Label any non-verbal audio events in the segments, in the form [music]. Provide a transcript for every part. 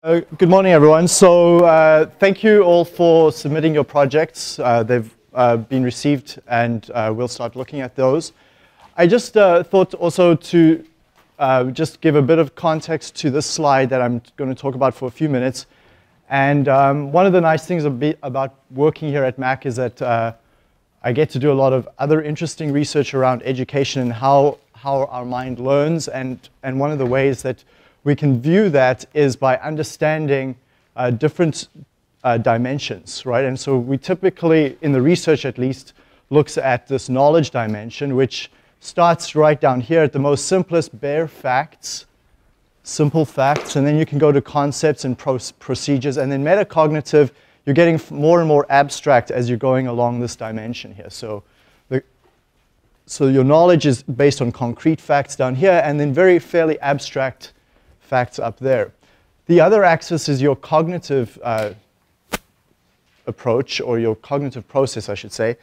Uh, good morning, everyone. So uh, thank you all for submitting your projects. Uh, they've uh, been received, and uh, we'll start looking at those. I just uh, thought also to just give a bit of context to this slide that I'm going to talk about for a few minutes. And um, one of the nice things about working here at Mac is that I get to do a lot of other interesting research around education and how, how our mind learns. And, and one of the ways that we can view that is by understanding uh, different uh, dimensions, right? And so we typically, in the research at least, looks at this knowledge dimension, which starts right down here at the most simplest bare facts, simple facts, and then you can go to concepts and procedures, and then metacognitive, you're getting more and more abstract as you're going along this dimension here. So, the, so your knowledge is based on concrete facts down here, and then very fairly abstract facts up there. The other axis is your cognitive uh, approach, or your cognitive process, I should say.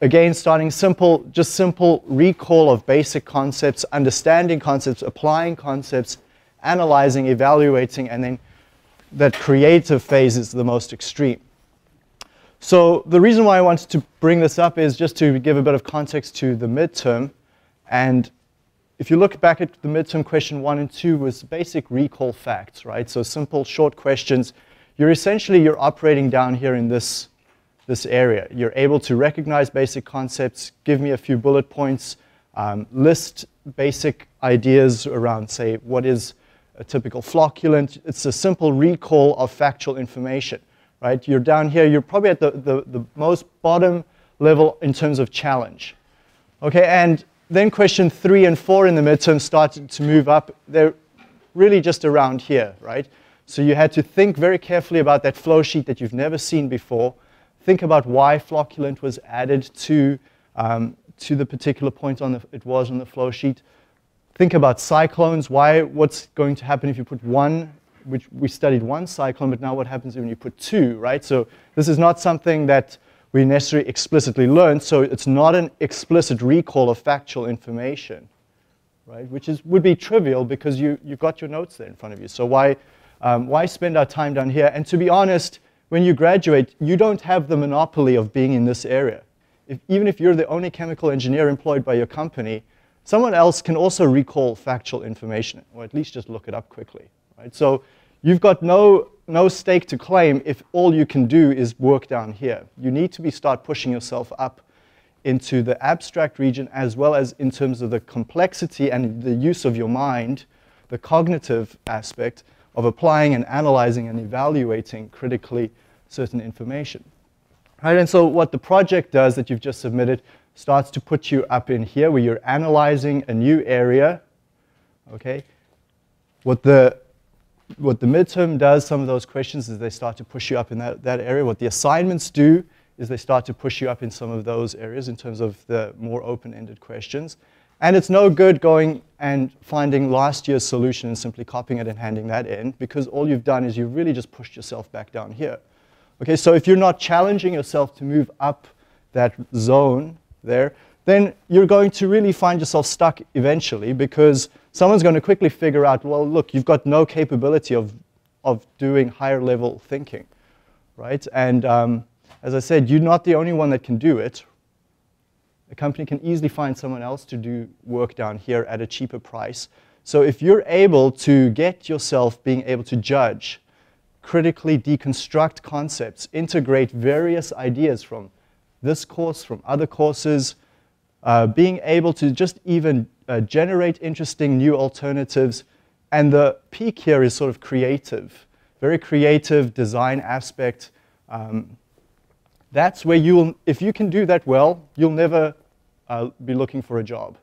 Again, starting simple, just simple recall of basic concepts, understanding concepts, applying concepts, analyzing, evaluating, and then that creative phase is the most extreme. So the reason why I wanted to bring this up is just to give a bit of context to the midterm and if you look back at the midterm question one and two was basic recall facts, right? So simple, short questions. You're essentially, you're operating down here in this, this area. You're able to recognize basic concepts, give me a few bullet points, um, list basic ideas around, say, what is a typical flocculant. It's a simple recall of factual information, right? You're down here, you're probably at the, the, the most bottom level in terms of challenge. Okay, and then question three and four in the midterm started to move up. They're really just around here, right? So you had to think very carefully about that flow sheet that you've never seen before. Think about why flocculant was added to, um, to the particular point on the, it was on the flow sheet. Think about cyclones, why, what's going to happen if you put one, which we studied one cyclone, but now what happens when you put two, right? So this is not something that we necessarily explicitly learn, so it's not an explicit recall of factual information, right? Which is, would be trivial because you, you've got your notes there in front of you. So why, um, why spend our time down here? And to be honest, when you graduate, you don't have the monopoly of being in this area. If, even if you're the only chemical engineer employed by your company, someone else can also recall factual information, or at least just look it up quickly, right? So you've got no no stake to claim if all you can do is work down here. You need to be start pushing yourself up into the abstract region as well as in terms of the complexity and the use of your mind, the cognitive aspect of applying and analyzing and evaluating critically certain information. Right, and so what the project does that you've just submitted starts to put you up in here where you're analyzing a new area, okay? What the what the midterm does, some of those questions, is they start to push you up in that, that area. What the assignments do is they start to push you up in some of those areas in terms of the more open-ended questions. And it's no good going and finding last year's solution and simply copying it and handing that in, because all you've done is you've really just pushed yourself back down here. Okay, so if you're not challenging yourself to move up that zone there, then you're going to really find yourself stuck eventually because someone's going to quickly figure out, well, look, you've got no capability of, of doing higher level thinking, right? And um, as I said, you're not the only one that can do it. A company can easily find someone else to do work down here at a cheaper price. So if you're able to get yourself being able to judge, critically deconstruct concepts, integrate various ideas from this course, from other courses, uh, being able to just even uh, generate interesting new alternatives. And the peak here is sort of creative, very creative design aspect. Um, that's where you will, if you can do that well, you'll never uh, be looking for a job.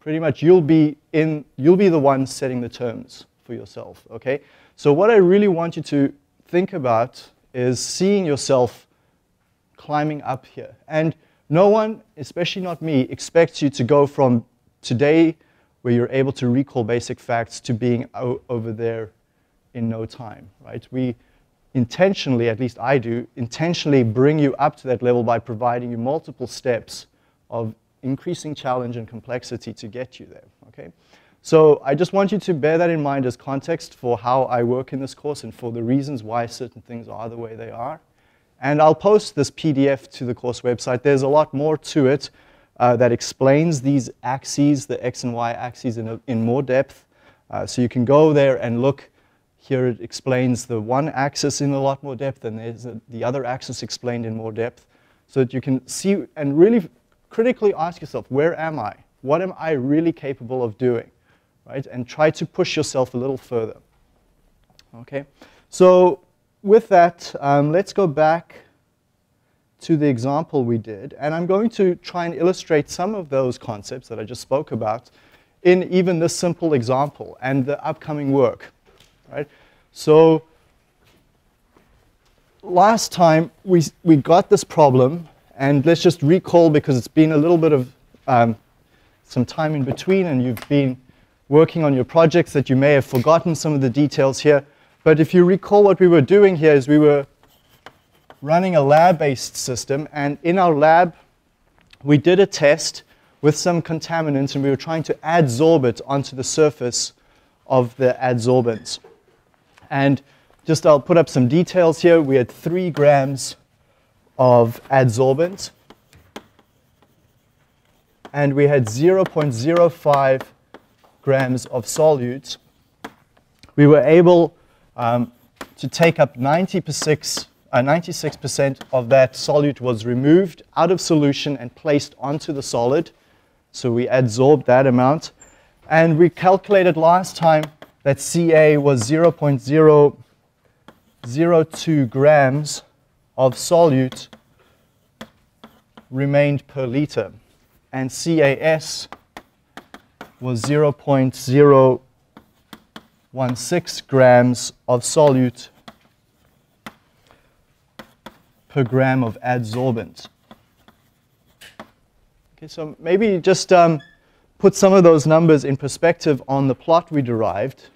Pretty much you'll be, in, you'll be the one setting the terms for yourself, okay? So what I really want you to think about is seeing yourself climbing up here. And no one, especially not me, expects you to go from today, where you're able to recall basic facts, to being over there in no time, right? We intentionally, at least I do, intentionally bring you up to that level by providing you multiple steps of increasing challenge and complexity to get you there, okay? So I just want you to bear that in mind as context for how I work in this course and for the reasons why certain things are the way they are. And I'll post this PDF to the course website. There's a lot more to it uh, that explains these axes, the x and y axes, in, a, in more depth. Uh, so you can go there and look. Here it explains the one axis in a lot more depth, and there's a, the other axis explained in more depth, so that you can see and really critically ask yourself, where am I? What am I really capable of doing? Right? And try to push yourself a little further. Okay? So with that, um, let's go back to the example we did. And I'm going to try and illustrate some of those concepts that I just spoke about in even this simple example and the upcoming work. Right? So last time we, we got this problem, and let's just recall because it's been a little bit of um, some time in between and you've been working on your projects that you may have forgotten some of the details here. But if you recall what we were doing here is we were running a lab-based system, and in our lab, we did a test with some contaminants, and we were trying to adsorb it onto the surface of the adsorbent. And just I'll put up some details here. We had three grams of adsorbent, and we had 0.05 grams of solute. We were able um, to take up 96, uh, 96% of that solute was removed out of solution and placed onto the solid. So we adsorbed that amount. And we calculated last time that Ca was 0.002 grams of solute remained per liter. And CAS was 0.0 0.16 grams of solute per gram of adsorbent. Okay, so maybe just um, put some of those numbers in perspective on the plot we derived.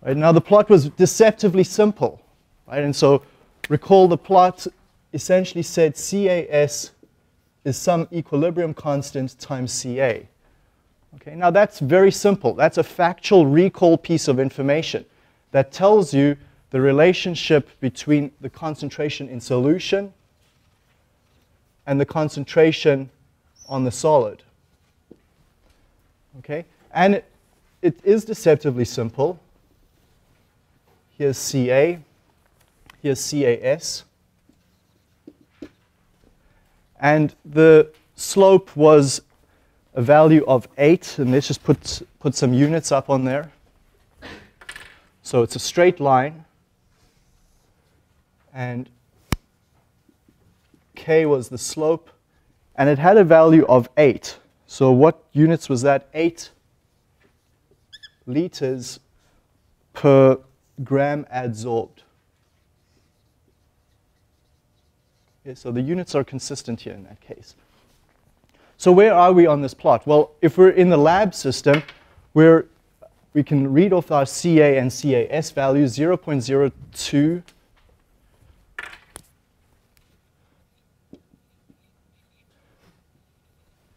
Right, now the plot was deceptively simple, right? And so recall the plot essentially said CAS is some equilibrium constant times CA. Okay, now that's very simple. That's a factual recall piece of information that tells you the relationship between the concentration in solution and the concentration on the solid. Okay, and it, it is deceptively simple. Here's Ca, here's CAS. And the slope was a value of 8, and let's just put, put some units up on there. So it's a straight line, and k was the slope, and it had a value of 8. So what units was that? 8 liters per gram adsorbed. Okay, so the units are consistent here in that case. So where are we on this plot? Well, if we're in the lab system, we're, we can read off our CA and CAS values 0.02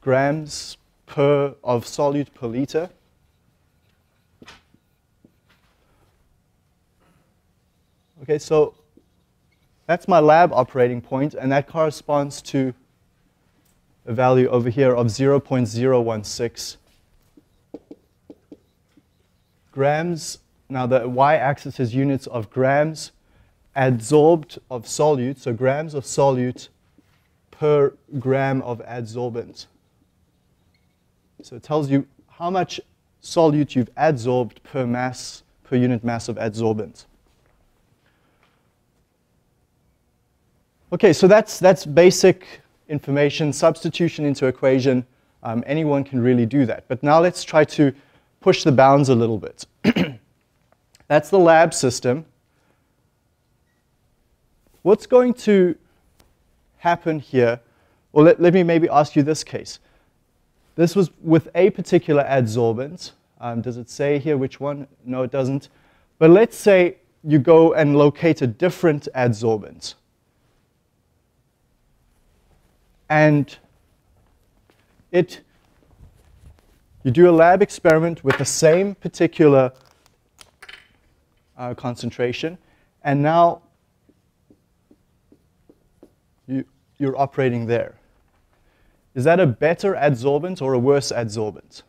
grams per of solute per liter. Okay, so that's my lab operating point, and that corresponds to a value over here of 0.016 grams. Now the y-axis is units of grams adsorbed of solute, so grams of solute per gram of adsorbent. So it tells you how much solute you've adsorbed per mass, per unit mass of adsorbent. Okay, so that's, that's basic information, substitution into equation, um, anyone can really do that. But now let's try to push the bounds a little bit. [clears throat] That's the lab system. What's going to happen here? Well, let, let me maybe ask you this case. This was with a particular adsorbent. Um, does it say here which one? No, it doesn't. But let's say you go and locate a different adsorbent. And it, you do a lab experiment with the same particular uh, concentration, and now you, you're operating there. Is that a better adsorbent or a worse adsorbent?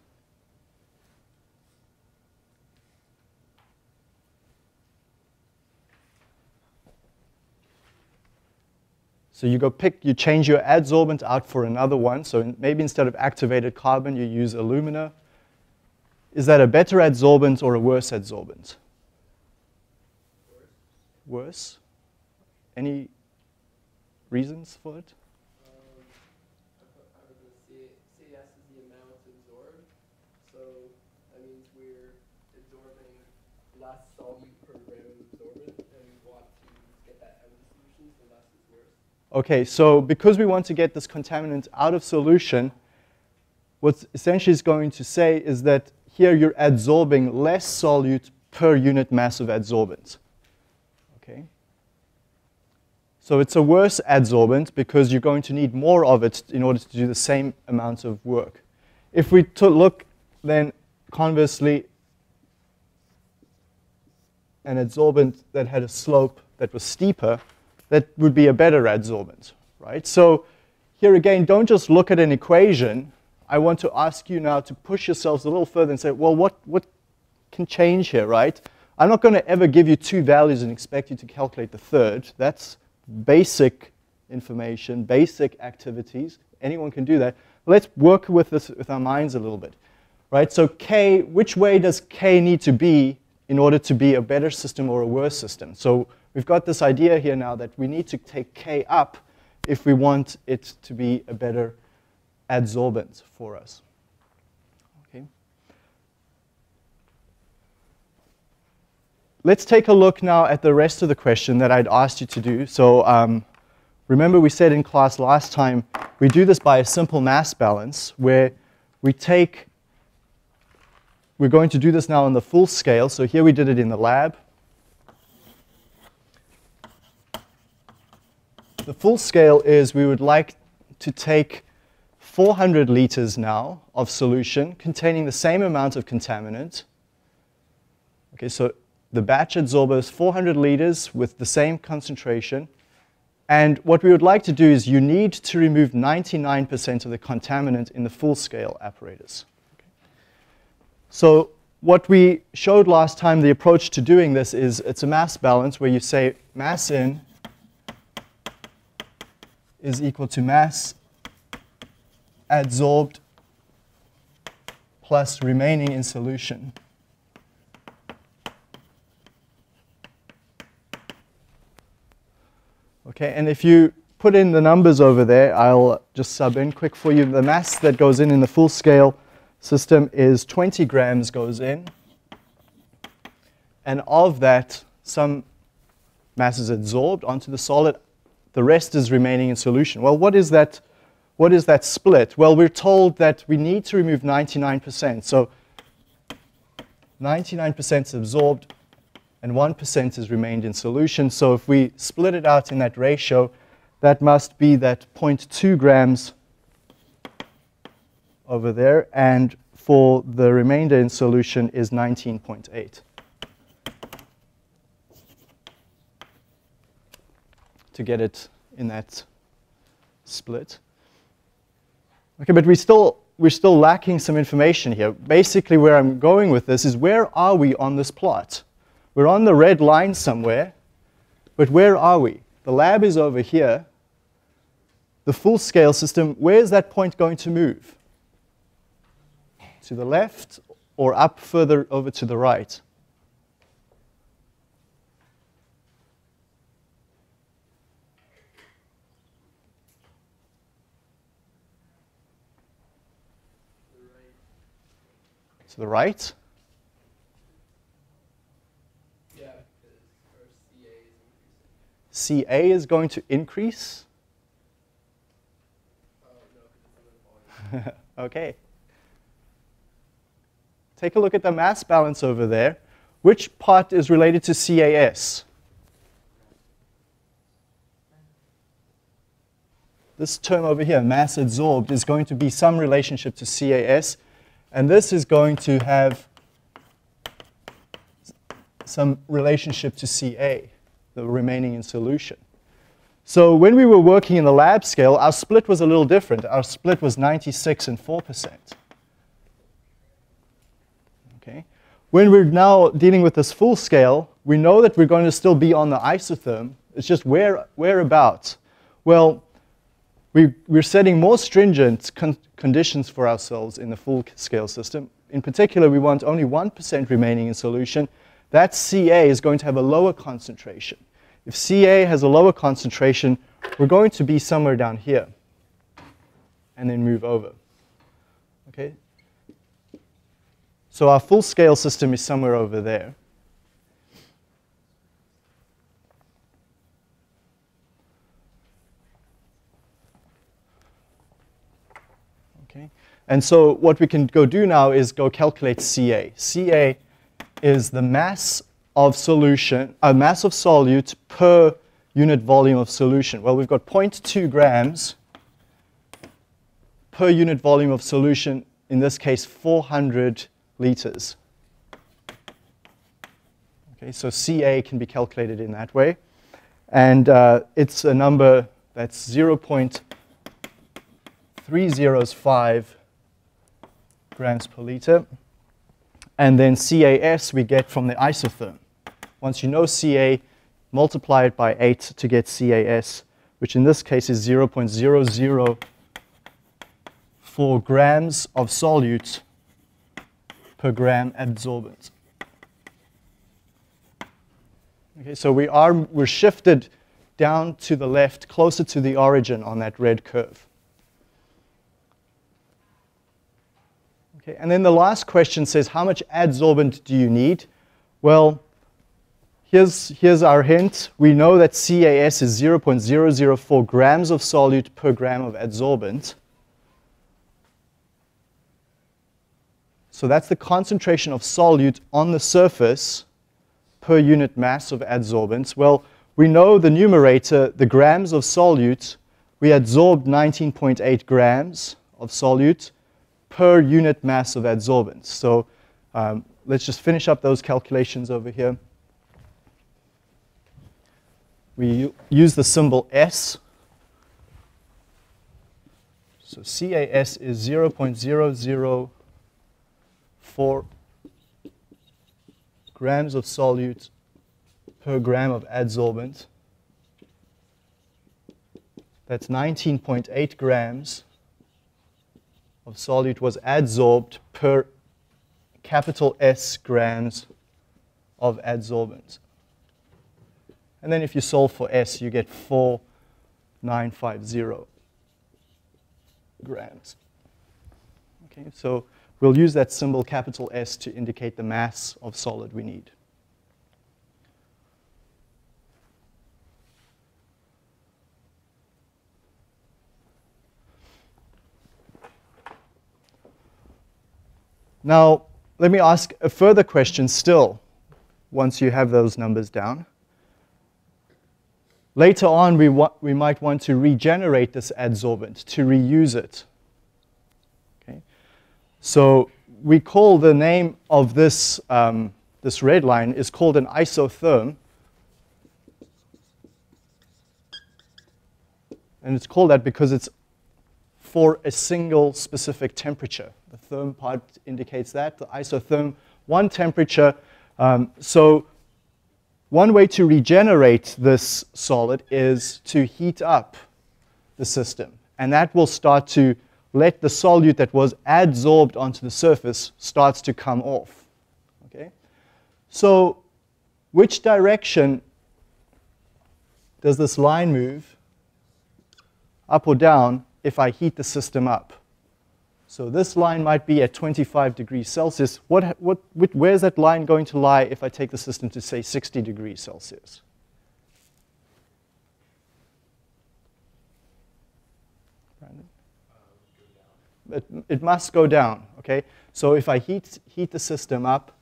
So you go pick, you change your adsorbent out for another one. So maybe instead of activated carbon, you use alumina. Is that a better adsorbent or a worse adsorbent? Worse. Worse? Any reasons for it? Okay, so because we want to get this contaminant out of solution, what essentially is going to say is that here you're adsorbing less solute per unit mass of adsorbent. Okay? So it's a worse adsorbent because you're going to need more of it in order to do the same amount of work. If we look then conversely, an adsorbent that had a slope that was steeper, that would be a better adsorbent, right? So here again, don't just look at an equation. I want to ask you now to push yourselves a little further and say, well, what, what can change here, right? I'm not going to ever give you two values and expect you to calculate the third. That's basic information, basic activities. Anyone can do that. Let's work with this with our minds a little bit, right? So K, which way does K need to be in order to be a better system or a worse system? So We've got this idea here now that we need to take K up if we want it to be a better adsorbent for us. Okay. Let's take a look now at the rest of the question that I'd asked you to do. So um, remember we said in class last time, we do this by a simple mass balance where we take, we're going to do this now on the full scale. So here we did it in the lab. The full scale is we would like to take 400 liters now of solution containing the same amount of contaminant. Okay, so the batch adsorber is 400 liters with the same concentration. And what we would like to do is you need to remove 99% of the contaminant in the full scale apparatus. Okay. So what we showed last time, the approach to doing this is it's a mass balance where you say mass in is equal to mass adsorbed plus remaining in solution. Okay, and if you put in the numbers over there, I'll just sub in quick for you. The mass that goes in in the full scale system is 20 grams goes in. And of that, some mass is adsorbed onto the solid the rest is remaining in solution. Well, what is that, what is that split? Well, we're told that we need to remove 99%. So 99% is absorbed and 1% is remained in solution. So if we split it out in that ratio, that must be that 0.2 grams over there. And for the remainder in solution is 19.8. to get it in that split. Okay, but we still, we're still lacking some information here. Basically, where I'm going with this is where are we on this plot? We're on the red line somewhere, but where are we? The lab is over here. The full scale system, where is that point going to move? To the left or up further over to the right? To the right. Yeah, CA is CA is going to increase. Oh, no, [laughs] okay. Take a look at the mass balance over there. Which part is related to CAS? this term over here, mass adsorbed, is going to be some relationship to CAS, and this is going to have some relationship to Ca, the remaining in solution. So when we were working in the lab scale, our split was a little different. Our split was 96 and 4%. Okay. When we're now dealing with this full scale, we know that we're going to still be on the isotherm. It's just where, whereabouts. Well, we, we're setting more stringent con conditions for ourselves in the full scale system. In particular, we want only 1% remaining in solution. That Ca is going to have a lower concentration. If Ca has a lower concentration, we're going to be somewhere down here and then move over. Okay? So our full scale system is somewhere over there. Okay? And so what we can go do now is go calculate Ca. Ca is the mass of solution, a mass of solute per unit volume of solution. Well, we've got 0.2 grams per unit volume of solution, in this case 400 liters. Okay, so Ca can be calculated in that way. And uh, it's a number that's 0.305 grams per liter. And then CAS we get from the isotherm. Once you know Ca, multiply it by 8 to get CAS, which in this case is 0.004 grams of solute per gram adsorbent. Okay, so we are, we're shifted down to the left, closer to the origin on that red curve. Okay, and then the last question says, how much adsorbent do you need? Well, here's, here's our hint. We know that CAS is 0.004 grams of solute per gram of adsorbent. So that's the concentration of solute on the surface per unit mass of adsorbent. Well, we know the numerator, the grams of solute, we adsorbed 19.8 grams of solute per unit mass of adsorbents. So um, let's just finish up those calculations over here. We use the symbol S. So CAS is 0.004 grams of solute per gram of adsorbent. That's 19.8 grams of solute was adsorbed per capital S grams of adsorbent. And then if you solve for S, you get 4950 grams. Okay, so we'll use that symbol capital S to indicate the mass of solid we need. Now, let me ask a further question still, once you have those numbers down. Later on, we, we might want to regenerate this adsorbent, to reuse it. Okay? So we call the name of this, um, this red line is called an isotherm. And it's called that because it's for a single specific temperature. The therm part indicates that, the isotherm, one temperature. Um, so one way to regenerate this solid is to heat up the system. And that will start to let the solute that was adsorbed onto the surface starts to come off. Okay? So which direction does this line move, up or down, if I heat the system up? So this line might be at 25 degrees Celsius. What, what, where's that line going to lie if I take the system to, say, 60 degrees Celsius? It, it must go down, okay? So if I heat, heat the system up,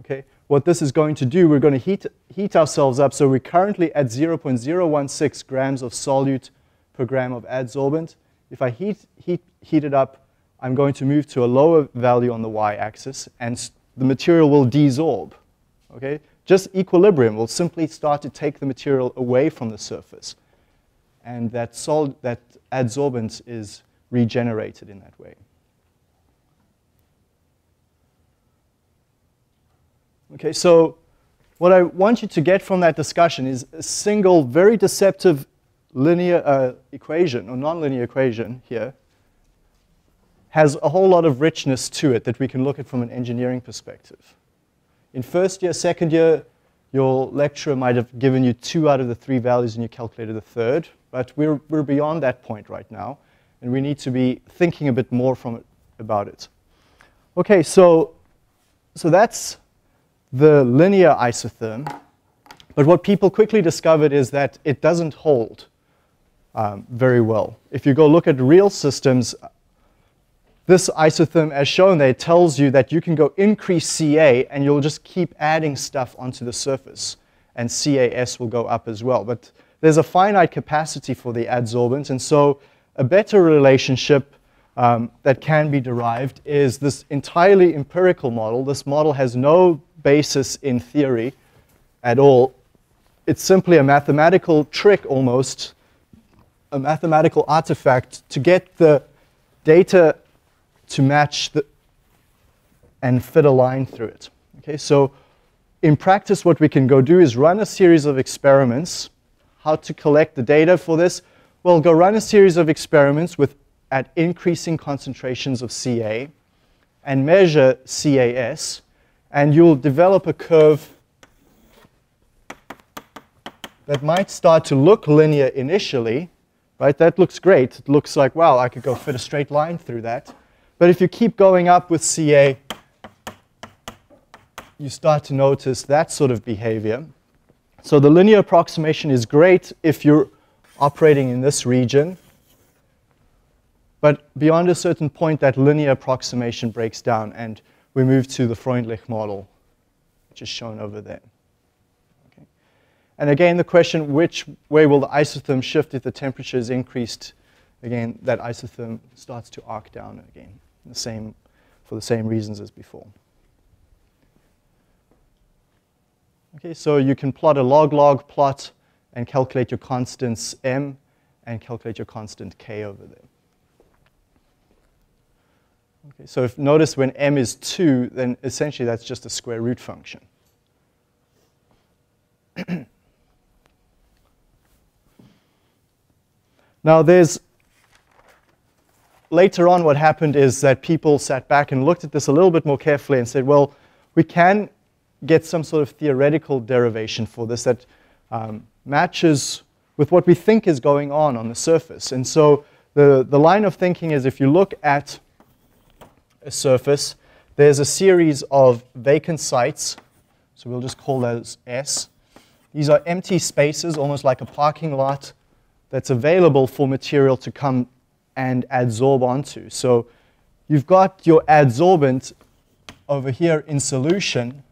okay, what this is going to do, we're going to heat, heat ourselves up. So we're currently at 0.016 grams of solute per gram of adsorbent. If I heat, heat, heat it up, I'm going to move to a lower value on the y-axis, and the material will desorb. Okay? Just equilibrium will simply start to take the material away from the surface. And that, sol that adsorbent is regenerated in that way. Okay, so what I want you to get from that discussion is a single, very deceptive linear uh, equation or nonlinear equation here has a whole lot of richness to it that we can look at from an engineering perspective. In first year, second year, your lecturer might have given you two out of the three values and you calculated the third, but we're, we're beyond that point right now, and we need to be thinking a bit more from it, about it. Okay, so, so that's the linear isotherm, but what people quickly discovered is that it doesn't hold um, very well. If you go look at real systems, this isotherm, as shown there, tells you that you can go increase Ca and you'll just keep adding stuff onto the surface, and CAS will go up as well. But there's a finite capacity for the adsorbent, and so a better relationship um, that can be derived is this entirely empirical model. This model has no basis in theory at all. It's simply a mathematical trick almost, a mathematical artifact to get the data to match the, and fit a line through it. Okay, so in practice, what we can go do is run a series of experiments. How to collect the data for this? Well, go run a series of experiments with at increasing concentrations of Ca and measure CAS, and you'll develop a curve that might start to look linear initially, right? That looks great. It looks like, wow, I could go fit a straight line through that. But if you keep going up with CA, you start to notice that sort of behavior. So the linear approximation is great if you're operating in this region. But beyond a certain point, that linear approximation breaks down, and we move to the Freundlich model, which is shown over there. And again, the question, which way will the isotherm shift if the temperature is increased? Again, that isotherm starts to arc down again the same, for the same reasons as before. Okay, so you can plot a log-log plot and calculate your constants m and calculate your constant k over there. Okay, so if notice when m is 2, then essentially that's just a square root function. [clears throat] now there's later on, what happened is that people sat back and looked at this a little bit more carefully and said, well, we can get some sort of theoretical derivation for this that um, matches with what we think is going on on the surface. And so the, the line of thinking is if you look at a surface, there's a series of vacant sites. So we'll just call those S. These are empty spaces, almost like a parking lot, that's available for material to come and adsorb onto. So you've got your adsorbent over here in solution,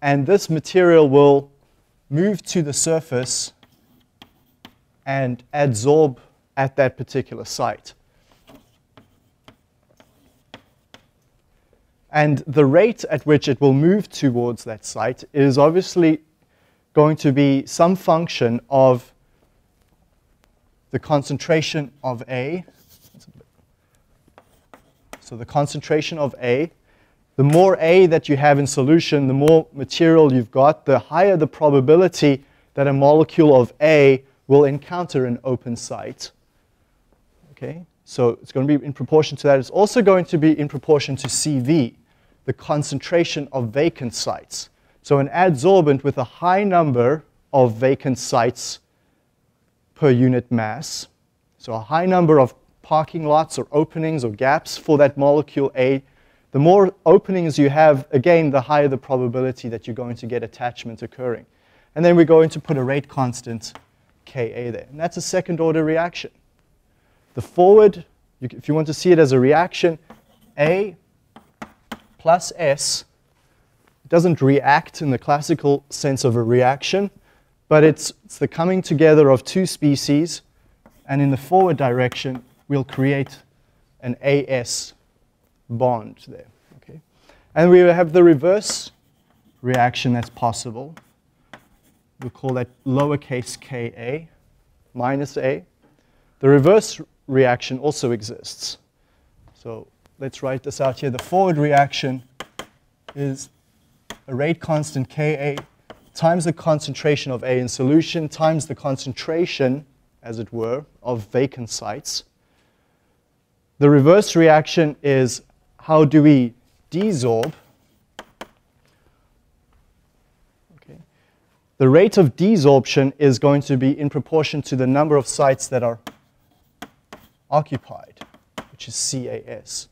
and this material will move to the surface and adsorb at that particular site. And the rate at which it will move towards that site is obviously going to be some function of the concentration of A. So the concentration of A. The more A that you have in solution, the more material you've got, the higher the probability that a molecule of A will encounter an open site. Okay, so it's going to be in proportion to that. It's also going to be in proportion to CV, the concentration of vacant sites. So an adsorbent with a high number of vacant sites per unit mass. So a high number of parking lots or openings or gaps for that molecule A. The more openings you have, again, the higher the probability that you're going to get attachment occurring. And then we're going to put a rate constant Ka there. And that's a second order reaction. The forward, if you want to see it as a reaction, A plus S doesn't react in the classical sense of a reaction, but it's, it's the coming together of two species, and in the forward direction, we'll create an AS bond there. Okay? And we have the reverse reaction that's possible. We'll call that lowercase ka minus a. The reverse reaction also exists. So let's write this out here. The forward reaction is a rate constant Ka times the concentration of A in solution times the concentration, as it were, of vacant sites. The reverse reaction is how do we desorb? Okay. The rate of desorption is going to be in proportion to the number of sites that are occupied, which is CAS.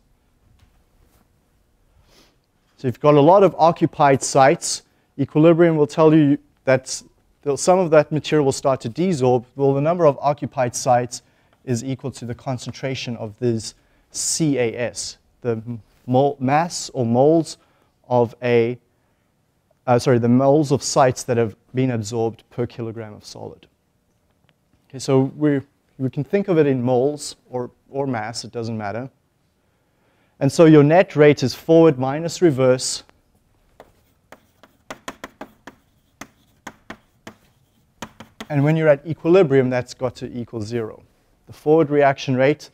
So you've got a lot of occupied sites, equilibrium will tell you that some of that material will start to desorb. Well, the number of occupied sites is equal to the concentration of this CAS, the mass or moles of a, uh, sorry, the moles of sites that have been absorbed per kilogram of solid. Okay, so we we can think of it in moles or, or mass, it doesn't matter. And so your net rate is forward minus reverse. And when you're at equilibrium, that's got to equal zero. The forward reaction rate,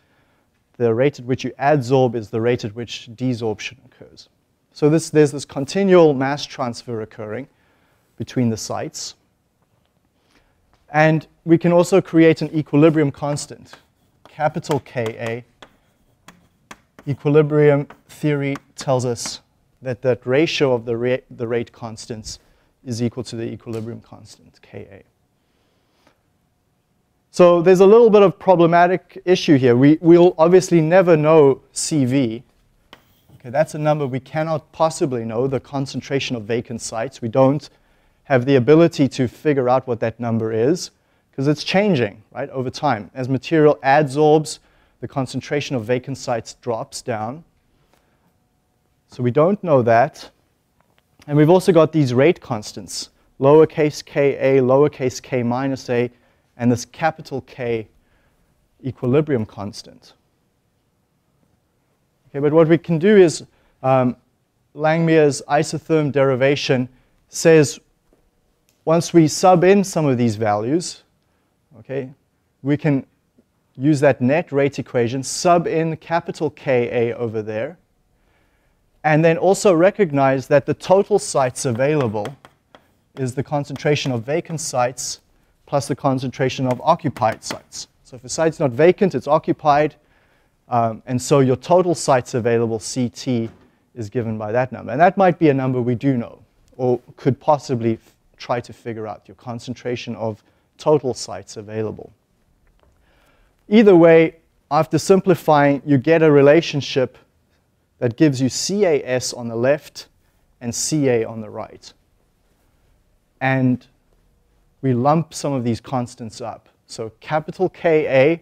the rate at which you adsorb is the rate at which desorption occurs. So this, there's this continual mass transfer occurring between the sites. And we can also create an equilibrium constant, capital Ka. Equilibrium theory tells us that that ratio of the, ra the rate constants is equal to the equilibrium constant, Ka. So there's a little bit of problematic issue here. We, will obviously never know CV. Okay, that's a number we cannot possibly know, the concentration of vacant sites. We don't have the ability to figure out what that number is because it's changing right, over time. As material adsorbs, the concentration of vacant sites drops down. So we don't know that. And we've also got these rate constants, lowercase ka, lowercase k minus a, and this capital K equilibrium constant. Okay, but what we can do is um, Langmuir's isotherm derivation says once we sub in some of these values, okay, we can use that net rate equation, sub in capital Ka over there, and then also recognize that the total sites available is the concentration of vacant sites plus the concentration of occupied sites. So if a site's not vacant, it's occupied, um, and so your total sites available, CT, is given by that number. And that might be a number we do know, or could possibly try to figure out your concentration of total sites available. Either way, after simplifying, you get a relationship that gives you CAS on the left and CA on the right. And we lump some of these constants up. So capital KA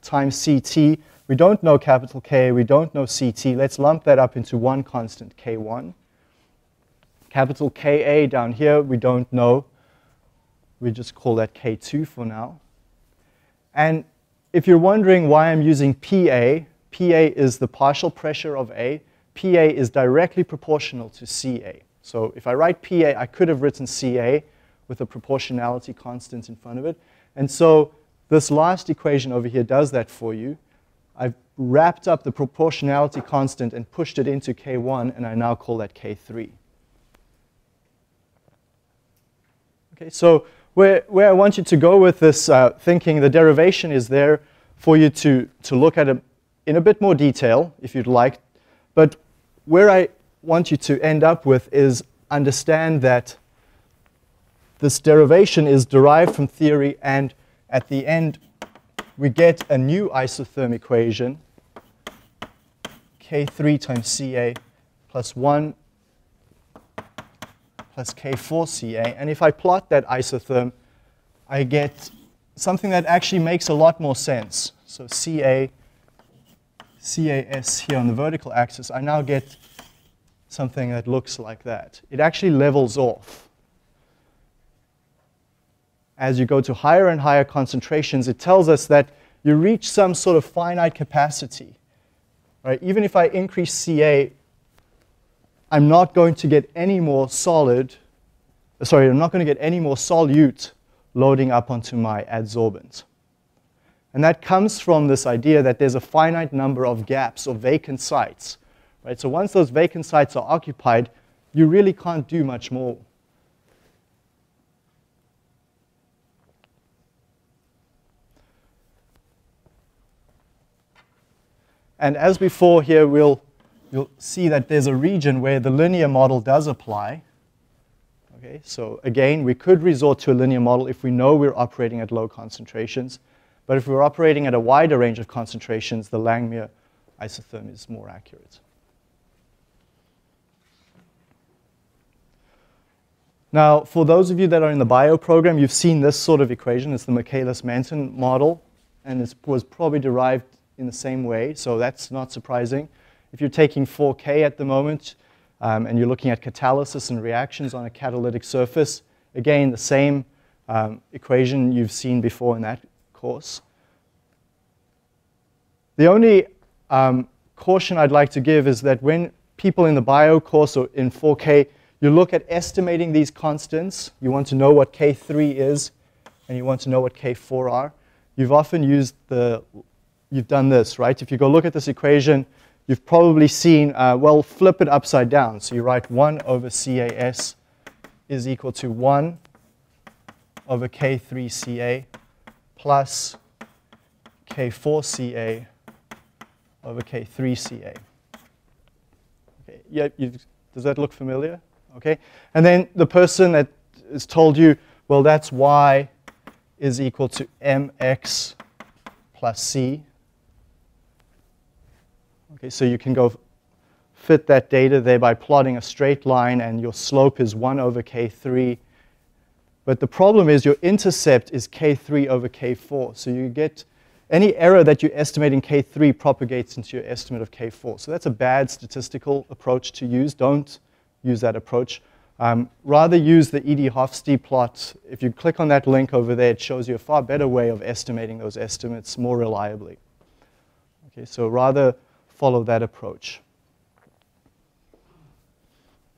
times CT, we don't know capital K, we don't know CT. Let's lump that up into one constant, K1. Capital Ka down here, we don't know. We just call that K2 for now. And if you're wondering why I'm using PA, PA is the partial pressure of A. PA is directly proportional to CA. So if I write PA, I could have written CA with a proportionality constant in front of it. And so this last equation over here does that for you. I've wrapped up the proportionality constant and pushed it into K1, and I now call that K3. Okay, so where, where I want you to go with this uh, thinking, the derivation is there for you to, to look at it in a bit more detail, if you'd like. But where I want you to end up with is understand that this derivation is derived from theory, and at the end, we get a new isotherm equation, K3 times Ca plus 1 plus K4Ca. And if I plot that isotherm, I get something that actually makes a lot more sense. So Ca, CAS here on the vertical axis, I now get something that looks like that. It actually levels off. As you go to higher and higher concentrations, it tells us that you reach some sort of finite capacity. Right? Even if I increase Ca, I'm not going to get any more solid, sorry, I'm not going to get any more solute loading up onto my adsorbent. And that comes from this idea that there's a finite number of gaps or vacant sites. Right? So once those vacant sites are occupied, you really can't do much more. And as before here, we'll, you'll see that there's a region where the linear model does apply. Okay, so again, we could resort to a linear model if we know we're operating at low concentrations. But if we're operating at a wider range of concentrations, the Langmuir isotherm is more accurate. Now, for those of you that are in the bio program, you've seen this sort of equation. It's the Michaelis-Menten model, and it was probably derived in the same way, so that's not surprising. If you're taking 4K at the moment, um, and you're looking at catalysis and reactions on a catalytic surface, again, the same um, equation you've seen before in that course. The only um, caution I'd like to give is that when people in the bio course or in 4K, you look at estimating these constants, you want to know what K3 is, and you want to know what K4 are. You've often used the, you've done this, right? If you go look at this equation, you've probably seen, uh, well, flip it upside down. So you write 1 over CAS is equal to 1 over K3CA plus K4CA over K3CA. Okay, yeah, does that look familiar? Okay, and then the person that has told you, well, that's y is equal to mx plus c. Okay, so you can go fit that data there by plotting a straight line, and your slope is 1 over k3. But the problem is your intercept is k3 over k4. So you get any error that you estimate in K3 propagates into your estimate of K4. So that's a bad statistical approach to use. Don't use that approach. Um, rather use the Eadie-Hofstee plot. If you click on that link over there, it shows you a far better way of estimating those estimates more reliably. Okay, so rather follow that approach,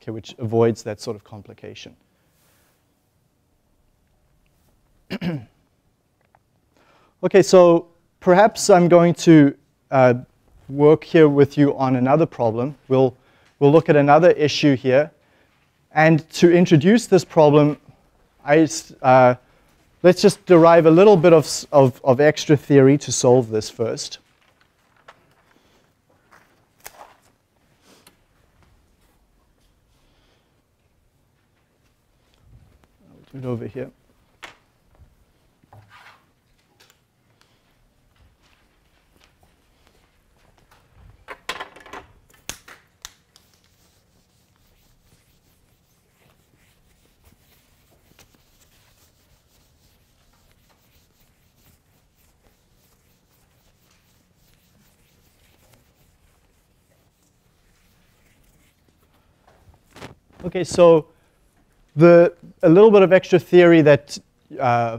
okay, which avoids that sort of complication. [clears throat] okay, so perhaps I'm going to uh, work here with you on another problem. We'll, we'll look at another issue here. And to introduce this problem, I, uh, let's just derive a little bit of, of, of extra theory to solve this first. It over here. Okay, so the, a little bit of extra theory that uh,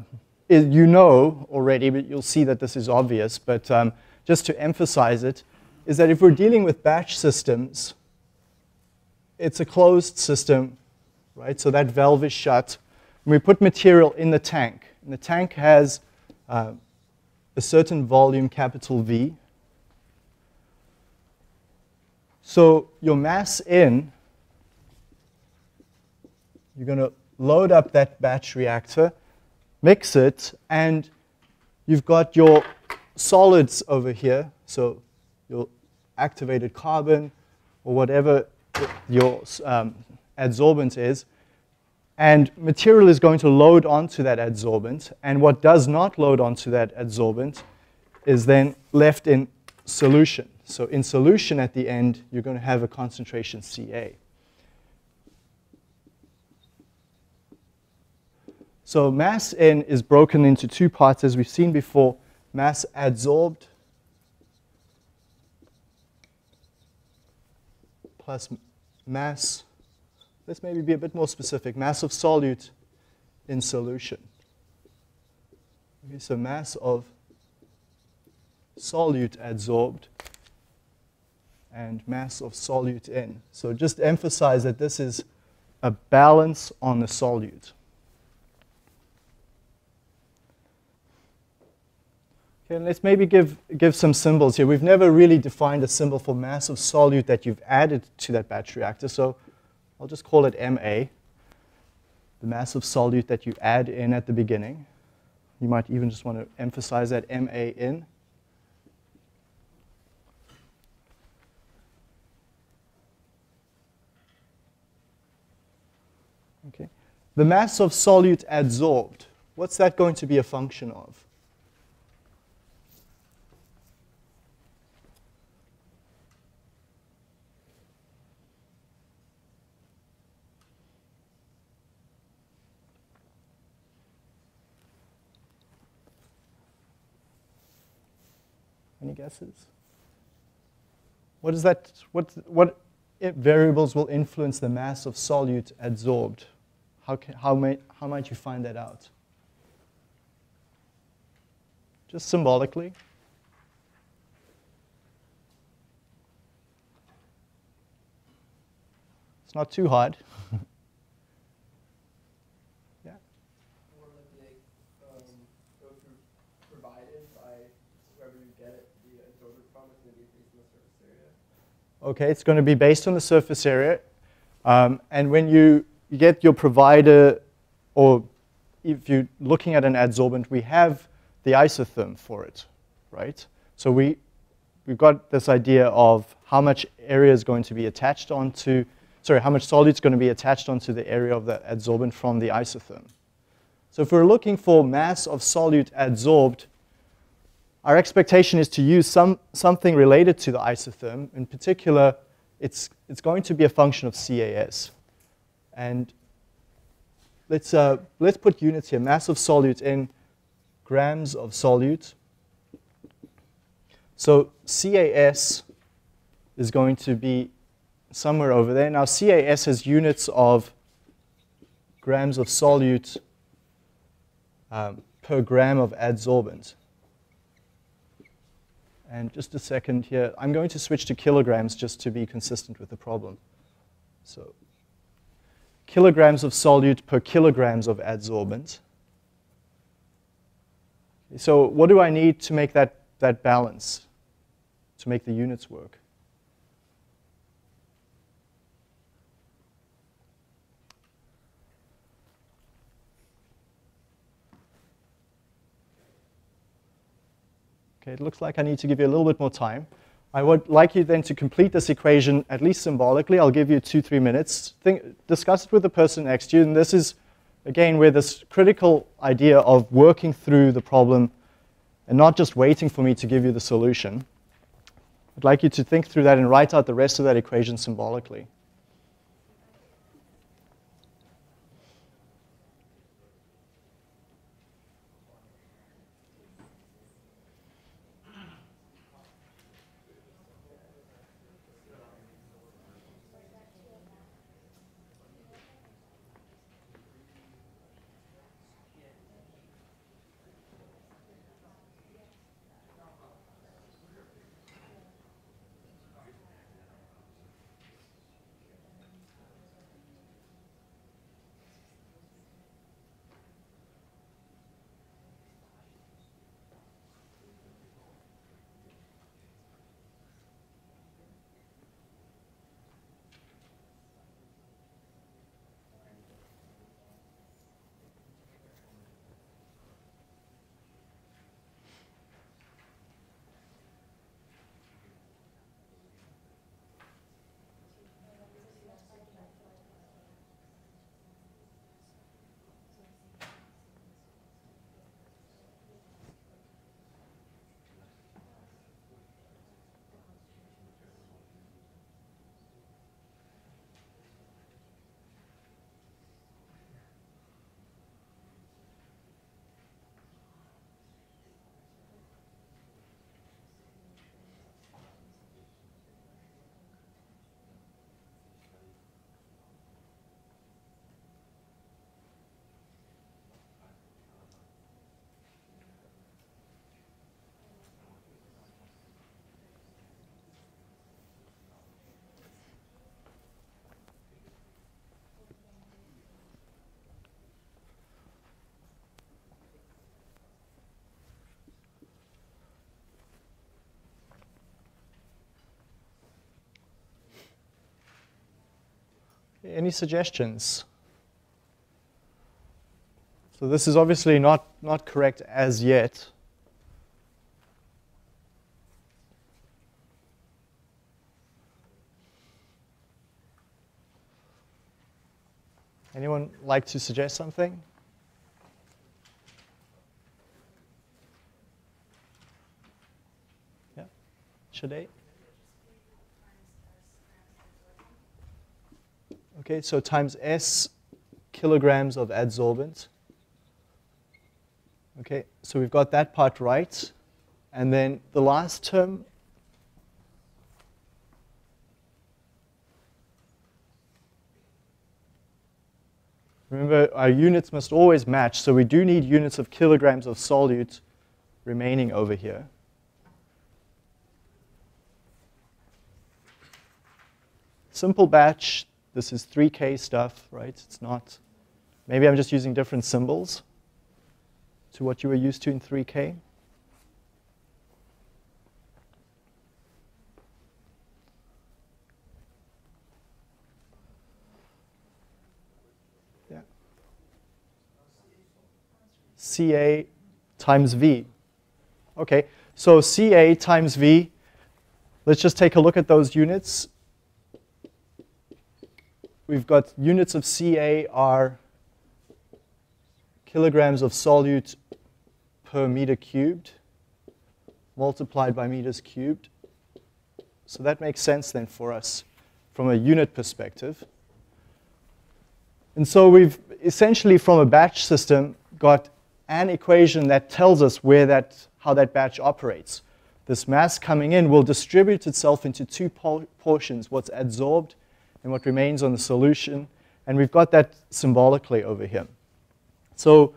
is, you know already, but you'll see that this is obvious, but um, just to emphasize it, is that if we're dealing with batch systems, it's a closed system, right? So that valve is shut. And we put material in the tank. And the tank has uh, a certain volume, capital V. So your mass in you're going to load up that batch reactor, mix it, and you've got your solids over here, so your activated carbon or whatever your um, adsorbent is, and material is going to load onto that adsorbent, and what does not load onto that adsorbent is then left in solution. So in solution at the end, you're going to have a concentration Ca. So mass in is broken into two parts as we've seen before, mass adsorbed plus mass, let's maybe be a bit more specific, mass of solute in solution. Okay, so mass of solute adsorbed and mass of solute in. So just emphasize that this is a balance on the solute. And let's maybe give, give some symbols here. We've never really defined a symbol for mass of solute that you've added to that batch reactor, so I'll just call it MA, the mass of solute that you add in at the beginning. You might even just want to emphasize that MA in. Okay. The mass of solute adsorbed, what's that going to be a function of? Guesses? What is that? What, what variables will influence the mass of solute adsorbed? How, can, how, may, how might you find that out? Just symbolically. It's not too hard. [laughs] yeah. More like um, go through provided by whoever you get it the absorbent from. It's going to be based on the surface area. Okay, it's going to be based on the surface area. Um, and when you get your provider, or if you're looking at an adsorbent, we have the isotherm for it, right? So we, we've got this idea of how much area is going to be attached onto, sorry, how much solute is going to be attached onto the area of the adsorbent from the isotherm. So if we're looking for mass of solute adsorbed, our expectation is to use some, something related to the isotherm. In particular, it's, it's going to be a function of CAS. And let's, uh, let's put units here. Mass of solute in grams of solute. So CAS is going to be somewhere over there. Now CAS has units of grams of solute um, per gram of adsorbent. And just a second here, I'm going to switch to kilograms just to be consistent with the problem. So kilograms of solute per kilograms of adsorbent. So what do I need to make that, that balance, to make the units work? Okay, it looks like I need to give you a little bit more time. I would like you then to complete this equation, at least symbolically. I'll give you two, three minutes. Think, discuss it with the person next to you. And this is, again, where this critical idea of working through the problem and not just waiting for me to give you the solution. I'd like you to think through that and write out the rest of that equation symbolically. Any suggestions? So this is obviously not, not correct as yet. Anyone like to suggest something? Yeah, Shade? Okay, so times S kilograms of adsorbent. Okay, so we've got that part right. And then the last term Remember, our units must always match, so we do need units of kilograms of solute remaining over here. Simple batch, this is 3K stuff, right? It's not, maybe I'm just using different symbols to what you were used to in 3K. Yeah. CA times V. Okay, so CA times V, let's just take a look at those units. We've got units of CA are kilograms of solute per meter cubed multiplied by meters cubed. So that makes sense then for us from a unit perspective. And so we've essentially from a batch system got an equation that tells us where that, how that batch operates. This mass coming in will distribute itself into two portions, what's adsorbed and what remains on the solution. And we've got that symbolically over here. So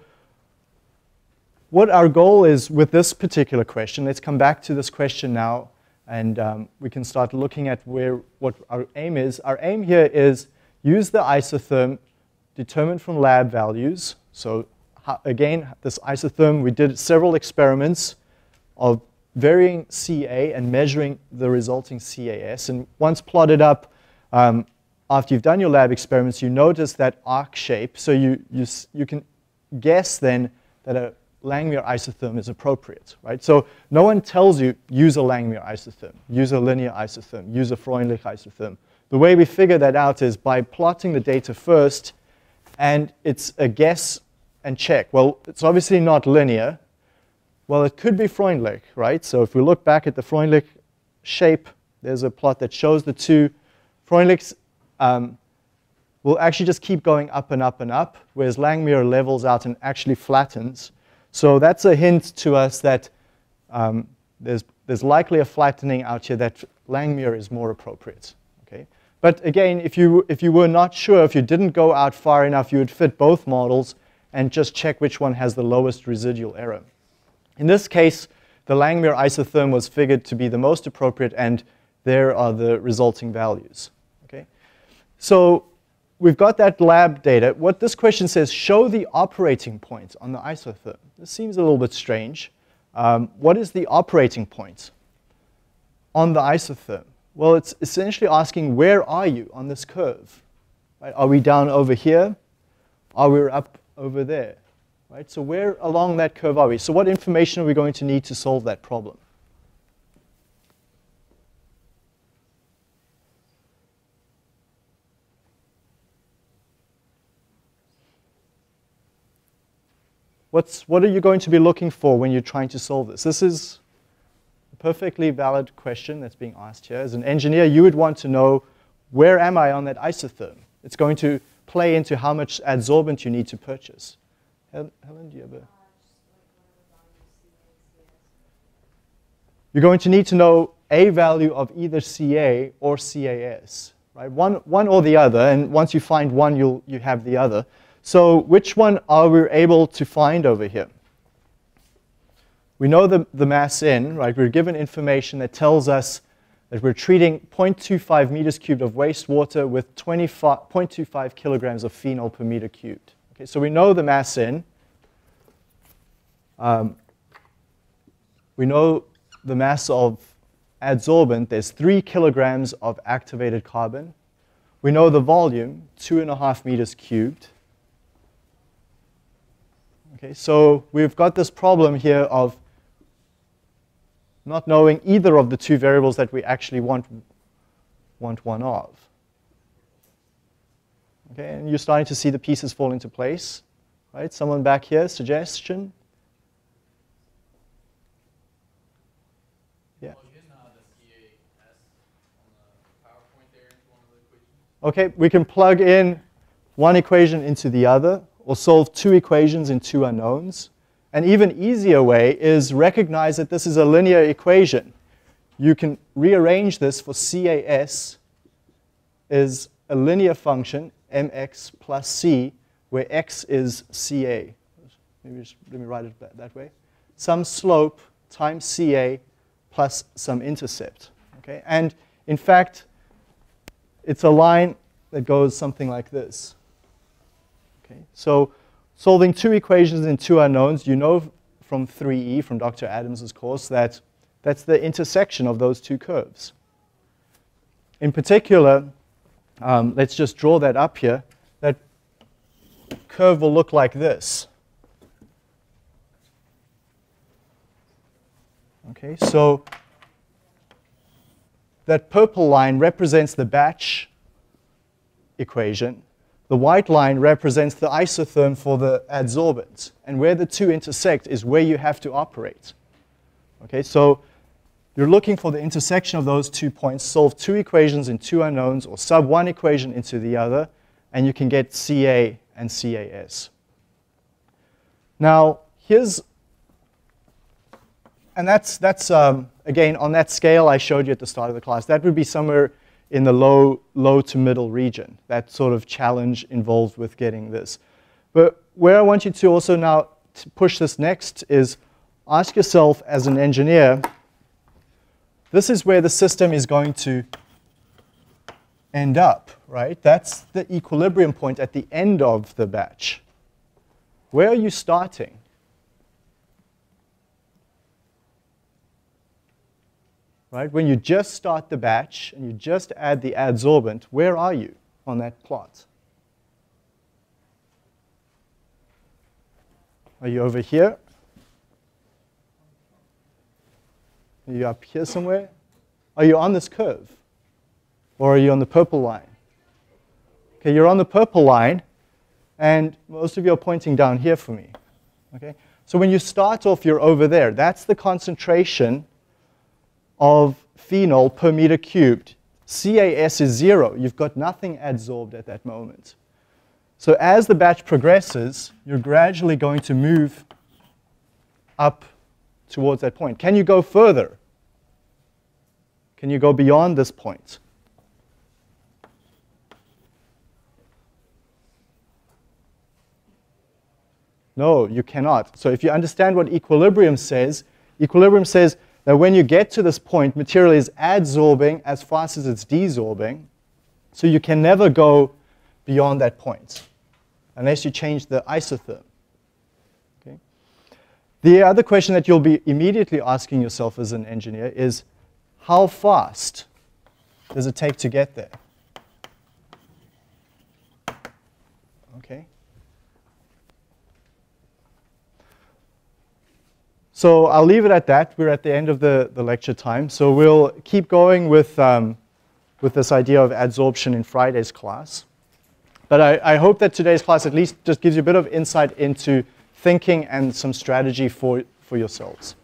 what our goal is with this particular question, let's come back to this question now, and um, we can start looking at where what our aim is. Our aim here is use the isotherm determined from lab values, so again, this isotherm, we did several experiments of varying CA and measuring the resulting CAS. And once plotted up, um, after you've done your lab experiments, you notice that arc shape. So you, you, you can guess then that a Langmuir isotherm is appropriate, right? So no one tells you, use a Langmuir isotherm, use a linear isotherm, use a Freundlich isotherm. The way we figure that out is by plotting the data first, and it's a guess and check. Well, it's obviously not linear. Well, it could be Freundlich, right? So if we look back at the Freundlich shape, there's a plot that shows the two. Freundlichs um, will actually just keep going up and up and up, whereas Langmuir levels out and actually flattens. So that's a hint to us that um, there's, there's likely a flattening out here that Langmuir is more appropriate. Okay? But again, if you, if you were not sure, if you didn't go out far enough, you would fit both models and just check which one has the lowest residual error. In this case, the Langmuir isotherm was figured to be the most appropriate, and there are the resulting values. So we've got that lab data. What this question says, show the operating point on the isotherm. This seems a little bit strange. Um, what is the operating point on the isotherm? Well, it's essentially asking where are you on this curve? Right? Are we down over here? Are we up over there. Right? So where along that curve are we? So what information are we going to need to solve that problem? What's, what are you going to be looking for when you're trying to solve this? This is a perfectly valid question that's being asked here. As an engineer, you would want to know, where am I on that isotherm? It's going to play into how much adsorbent you need to purchase. Helen, do you have a? You're going to need to know a value of either CA or CAS, right? One, one or the other, and once you find one, you'll, you have the other. So which one are we able to find over here? We know the, the mass in, right? We're given information that tells us that we're treating 0.25 meters cubed of wastewater with 0.25 kilograms of phenol per meter cubed. Okay, so we know the mass in. Um, we know the mass of adsorbent. There's 3 kilograms of activated carbon. We know the volume, two and a half meters cubed. Okay, so we've got this problem here of not knowing either of the two variables that we actually want, want one of. Okay, and you're starting to see the pieces fall into place. Right? Someone back here, suggestion? Yeah. Okay, we can plug in one equation into the other or solve two equations in two unknowns. An even easier way is recognize that this is a linear equation. You can rearrange this for CAS is a linear function, mx plus c, where x is CA. Maybe just, let me write it that, that way. Some slope times CA plus some intercept. Okay? And in fact, it's a line that goes something like this. Okay? So solving two equations in two unknowns, you know from 3E, from Dr. Adams's course, that that's the intersection of those two curves. In particular, um, let's just draw that up here. That curve will look like this. Okay, so that purple line represents the batch equation. The white line represents the isotherm for the adsorbent. And where the two intersect is where you have to operate. Okay, so you're looking for the intersection of those two points, solve two equations in two unknowns, or sub one equation into the other, and you can get CA and CAS. Now, here's, and that's, that's um, again, on that scale I showed you at the start of the class, that would be somewhere in the low, low to middle region, that sort of challenge involved with getting this. But where I want you to also now push this next is ask yourself as an engineer, this is where the system is going to end up, right? That's the equilibrium point at the end of the batch. Where are you starting? Right? When you just start the batch and you just add the adsorbent, where are you on that plot? Are you over here? Are you up here somewhere? Are you on this curve? Or are you on the purple line? Okay, you're on the purple line, and most of you are pointing down here for me. Okay? So when you start off, you're over there. That's the concentration of phenol per meter cubed. CAS is zero. You've got nothing adsorbed at that moment. So as the batch progresses, you're gradually going to move up towards that point. Can you go further? Can you go beyond this point? No, you cannot. So if you understand what equilibrium says, equilibrium says that when you get to this point, material is adsorbing as fast as it's desorbing. So you can never go beyond that point unless you change the isotherm. Okay? The other question that you'll be immediately asking yourself as an engineer is, how fast does it take to get there? So I'll leave it at that. We're at the end of the, the lecture time. So we'll keep going with, um, with this idea of adsorption in Friday's class. But I, I hope that today's class at least just gives you a bit of insight into thinking and some strategy for, for yourselves.